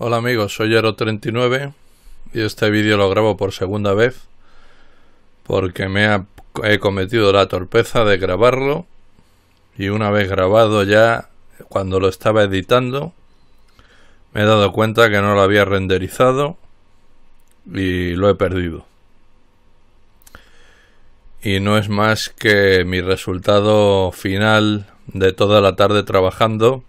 Hola amigos, soy Ero39 y este vídeo lo grabo por segunda vez porque me he cometido la torpeza de grabarlo y una vez grabado ya cuando lo estaba editando me he dado cuenta que no lo había renderizado y lo he perdido. Y no es más que mi resultado final de toda la tarde trabajando.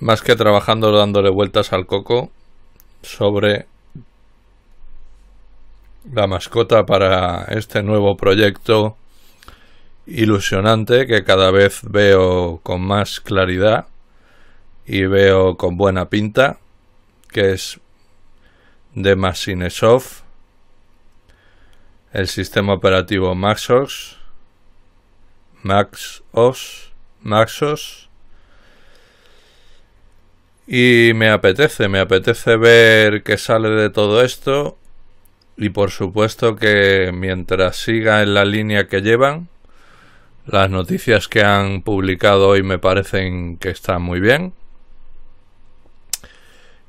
Más que trabajando dándole vueltas al coco sobre la mascota para este nuevo proyecto ilusionante que cada vez veo con más claridad y veo con buena pinta, que es de Masinesoft, el sistema operativo Maxos, Maxos, Maxos, y me apetece, me apetece ver qué sale de todo esto. Y por supuesto que mientras siga en la línea que llevan, las noticias que han publicado hoy me parecen que están muy bien.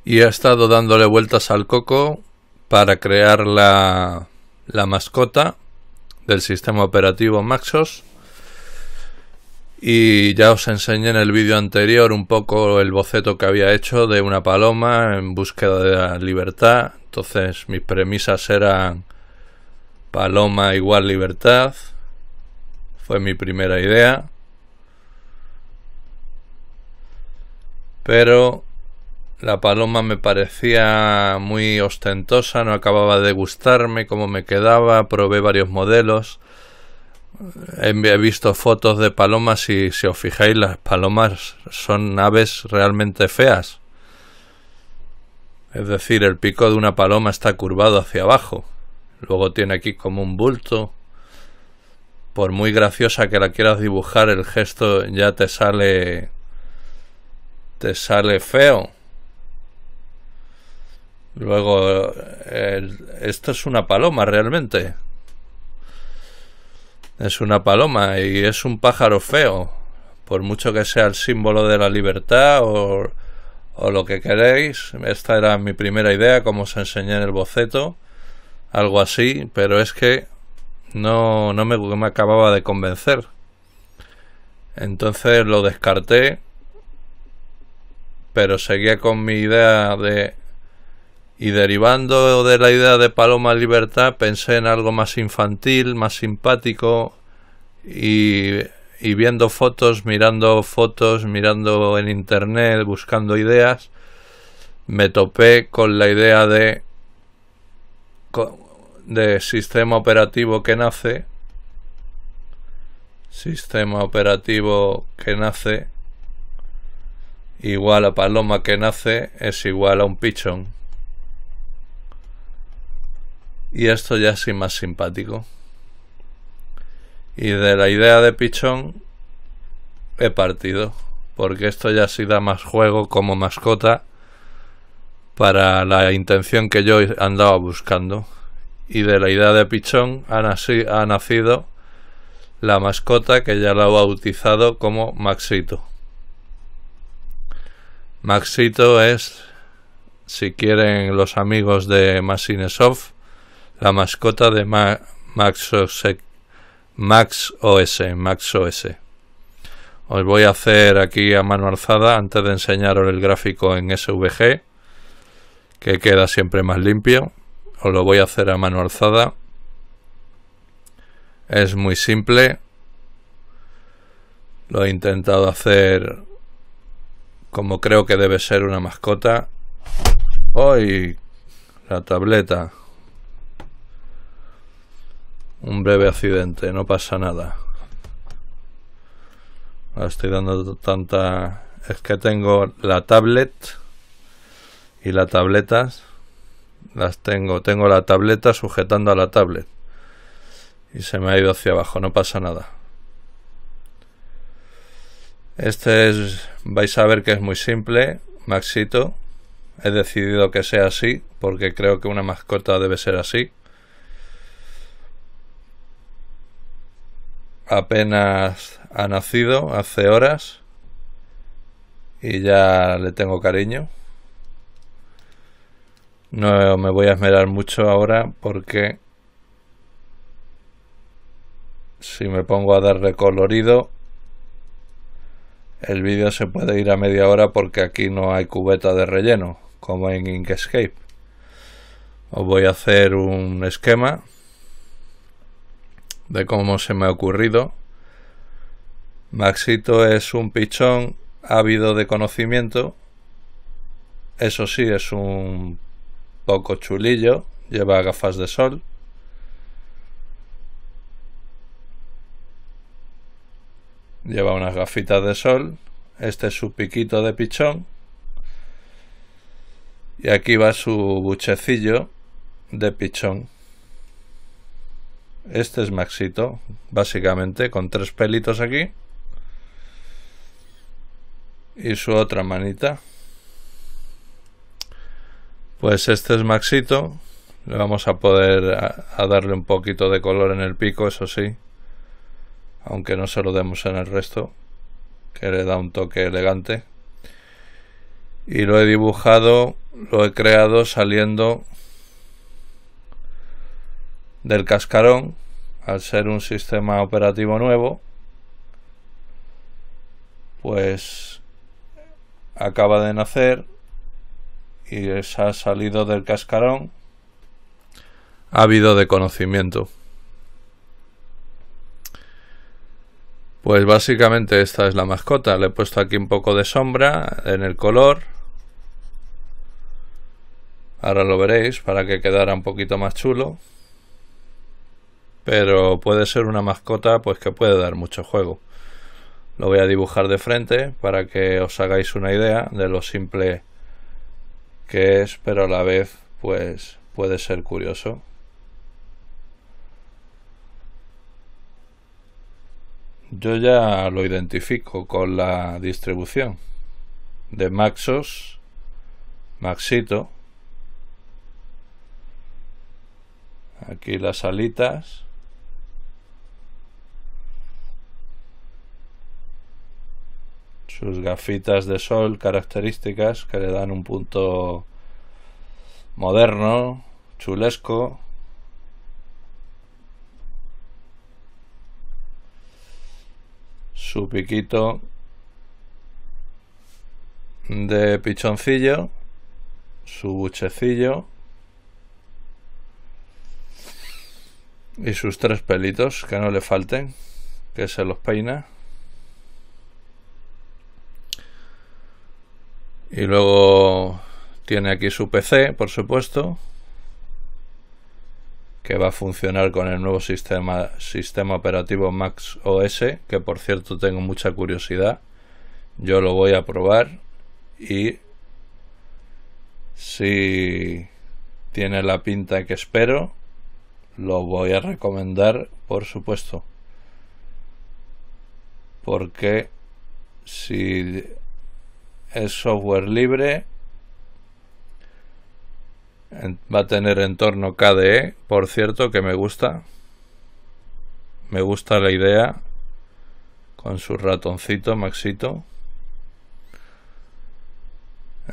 Y he estado dándole vueltas al coco para crear la, la mascota del sistema operativo Maxos y ya os enseñé en el vídeo anterior un poco el boceto que había hecho de una paloma en búsqueda de la libertad. Entonces mis premisas eran paloma igual libertad. Fue mi primera idea. Pero la paloma me parecía muy ostentosa, no acababa de gustarme cómo me quedaba, probé varios modelos. He visto fotos de palomas y si os fijáis las palomas son aves realmente feas. Es decir, el pico de una paloma está curvado hacia abajo. Luego tiene aquí como un bulto. Por muy graciosa que la quieras dibujar, el gesto ya te sale te sale feo. Luego, esto es una paloma realmente. Es una paloma y es un pájaro feo. Por mucho que sea el símbolo de la libertad o, o lo que queréis. Esta era mi primera idea, como os enseñé en el boceto. Algo así, pero es que no, no me, me acababa de convencer. Entonces lo descarté, pero seguía con mi idea de y derivando de la idea de Paloma Libertad, pensé en algo más infantil, más simpático y, viendo fotos, mirando fotos, mirando en internet, buscando ideas, me topé con la idea de, de sistema operativo que nace, sistema operativo que nace igual a paloma que nace es igual a un pichón y esto ya sí más simpático. Y de la idea de pichón he partido, porque esto ya sí da más juego como mascota para la intención que yo andaba buscando. Y de la idea de pichón ha, ha nacido la mascota que ya la he bautizado como Maxito. Maxito es, si quieren los amigos de Masinesoft, la mascota de Max, OS, Max OS, Max OS. Os voy a hacer aquí a mano alzada antes de enseñaros el gráfico en SVG, que queda siempre más limpio. Os lo voy a hacer a mano alzada. Es muy simple. Lo he intentado hacer como creo que debe ser una mascota. Hoy la tableta un breve accidente, no pasa nada. estoy dando tanta... Es que tengo la tablet y la tableta. Las tengo. Tengo la tableta sujetando a la tablet. Y se me ha ido hacia abajo, no pasa nada. Este es... Vais a ver que es muy simple. Maxito. He decidido que sea así porque creo que una mascota debe ser así. Apenas ha nacido hace horas y ya le tengo cariño. No me voy a esmerar mucho ahora porque si me pongo a darle colorido el vídeo se puede ir a media hora porque aquí no hay cubeta de relleno como en Inkscape os voy a hacer un esquema de cómo se me ha ocurrido Maxito es un pichón ávido de conocimiento eso sí es un poco chulillo lleva gafas de sol Lleva unas gafitas de sol. Este es su piquito de pichón. Y aquí va su buchecillo de pichón. Este es Maxito, básicamente, con tres pelitos aquí. Y su otra manita. Pues este es Maxito. Le vamos a poder darle un poquito de color en el pico, eso sí aunque no se lo demos en el resto, que le da un toque elegante. Y lo he dibujado, lo he creado saliendo del cascarón, al ser un sistema operativo nuevo, pues acaba de nacer y se ha salido del cascarón, ha habido de conocimiento. Pues básicamente esta es la mascota. Le he puesto aquí un poco de sombra en el color. Ahora lo veréis para que quedara un poquito más chulo. Pero puede ser una mascota pues que puede dar mucho juego. Lo voy a dibujar de frente para que os hagáis una idea de lo simple que es, pero a la vez pues puede ser curioso. yo ya lo identifico con la distribución de Maxos, Maxito. Aquí las alitas. Sus gafitas de sol características que le dan un punto moderno, chulesco. su piquito de pichoncillo, su buchecillo y sus tres pelitos que no le falten, que se los peina. Y luego tiene aquí su PC, por supuesto, que va a funcionar con el nuevo sistema, sistema operativo Max OS, que por cierto tengo mucha curiosidad. Yo lo voy a probar y si tiene la pinta que espero, lo voy a recomendar, por supuesto. Porque si es software libre, Va a tener entorno KDE, por cierto, que me gusta. Me gusta la idea. Con su ratoncito, Maxito.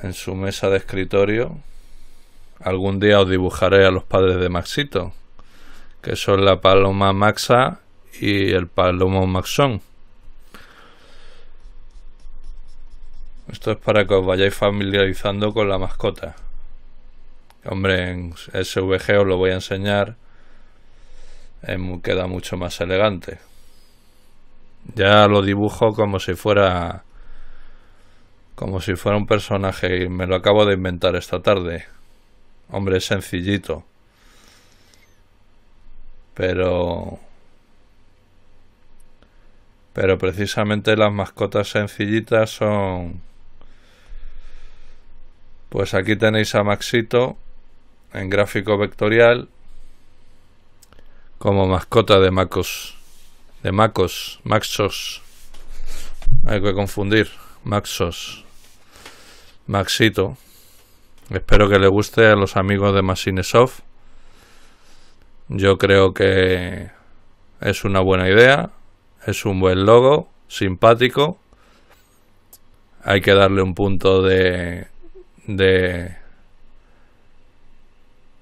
En su mesa de escritorio. Algún día os dibujaré a los padres de Maxito. Que son la paloma Maxa y el palomo Maxón. Esto es para que os vayáis familiarizando con la mascota. Hombre, en SVG os lo voy a enseñar. queda mucho más elegante. Ya lo dibujo como si fuera como si fuera un personaje y me lo acabo de inventar esta tarde. Hombre, sencillito. Pero pero precisamente las mascotas sencillitas son pues aquí tenéis a Maxito en gráfico vectorial como mascota de Macos. De Macos, Maxos. Hay que confundir. Maxos. Maxito. Espero que le guste a los amigos de Masinesoft. Yo creo que es una buena idea. Es un buen logo. Simpático. Hay que darle un punto de, de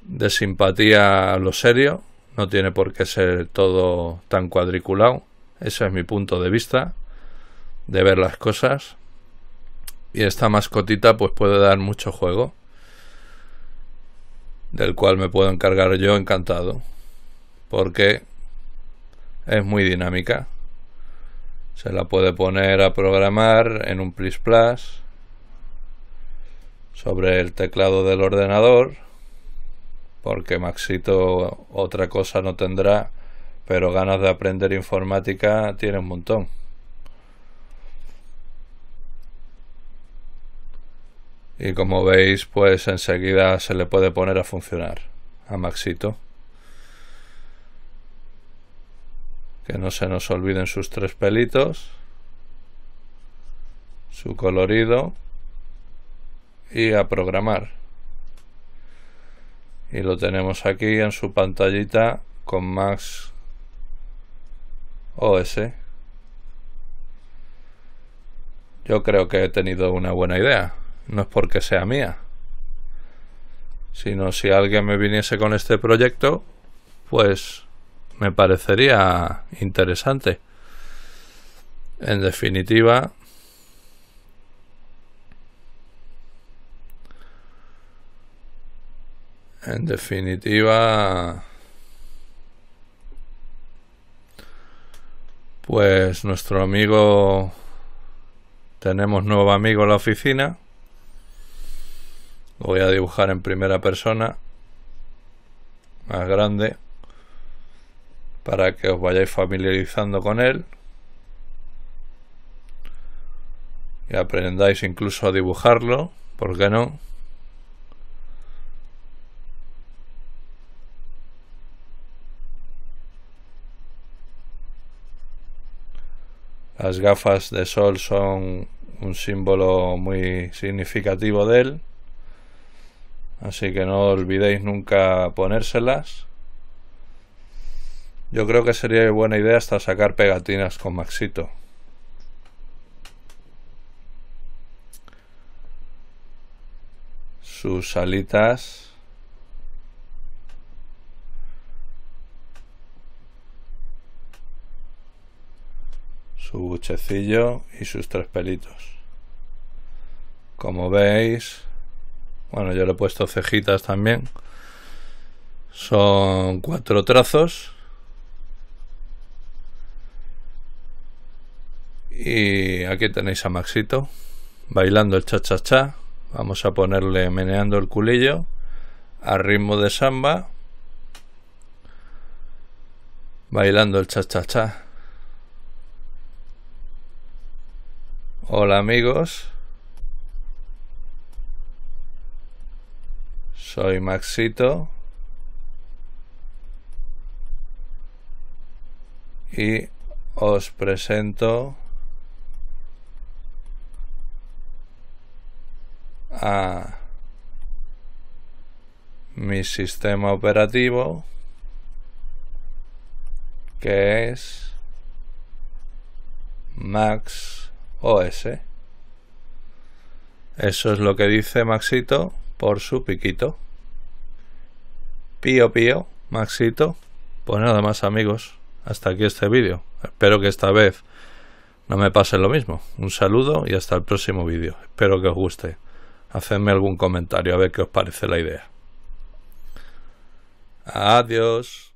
de simpatía a lo serio, no tiene por qué ser todo tan cuadriculado, ese es mi punto de vista de ver las cosas. Y esta mascotita pues puede dar mucho juego del cual me puedo encargar yo encantado porque es muy dinámica. Se la puede poner a programar en un Plis Plus sobre el teclado del ordenador porque Maxito otra cosa no tendrá pero ganas de aprender informática tiene un montón. Y como veis pues enseguida se le puede poner a funcionar a Maxito. Que no se nos olviden sus tres pelitos su colorido y a programar. Y lo tenemos aquí en su pantallita con Max OS yo creo que he tenido una buena idea. No es porque sea mía, sino si alguien me viniese con este proyecto, pues me parecería interesante. En definitiva, en definitiva, pues nuestro amigo, tenemos nuevo amigo en la oficina, lo voy a dibujar en primera persona, más grande, para que os vayáis familiarizando con él y aprendáis incluso a dibujarlo, ¿por qué no? Las gafas de sol son un símbolo muy significativo de él. Así que no olvidéis nunca ponérselas. Yo creo que sería buena idea hasta sacar pegatinas con Maxito. Sus alitas. Su y sus tres pelitos. Como veis, bueno, yo le he puesto cejitas también. Son cuatro trazos. Y aquí tenéis a Maxito bailando el cha-cha-cha. Vamos a ponerle meneando el culillo a ritmo de samba. Bailando el cha-cha-cha. Hola amigos. Soy Maxito. Y os presento a mi sistema operativo que es Max OS. Eso es lo que dice Maxito por su piquito. Pío pío, Maxito. Pues nada más amigos, hasta aquí este vídeo. Espero que esta vez no me pase lo mismo. Un saludo y hasta el próximo vídeo. Espero que os guste. Hacedme algún comentario a ver qué os parece la idea. Adiós.